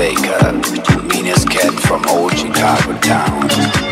Baker, meanest cat from old Chicago town.